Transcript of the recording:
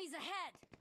Enemies ahead!